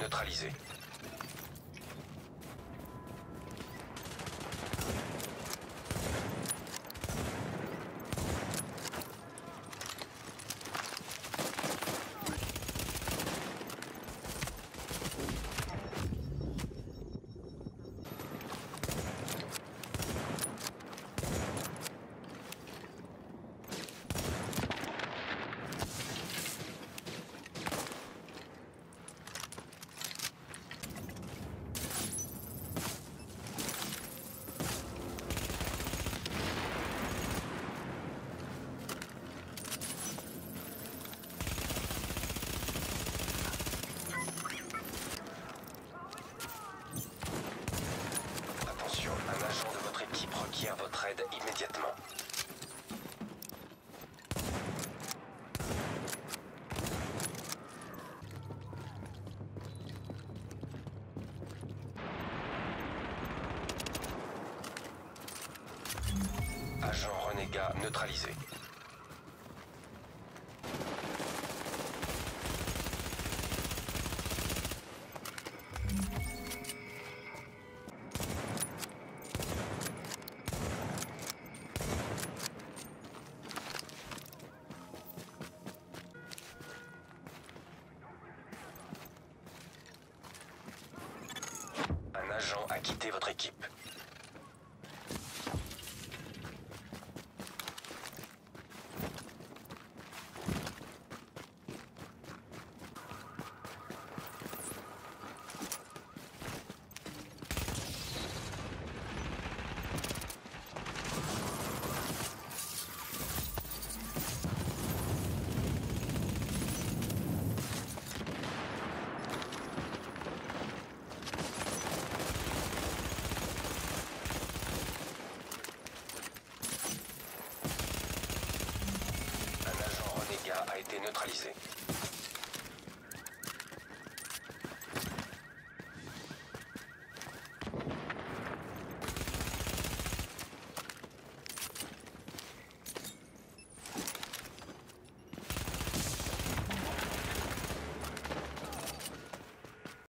neutralisé. Attention, un agent de votre équipe requiert votre aide immédiatement. Agent renégat neutralisé. Un agent a quitté votre équipe. Un agent renégat a été neutralisé.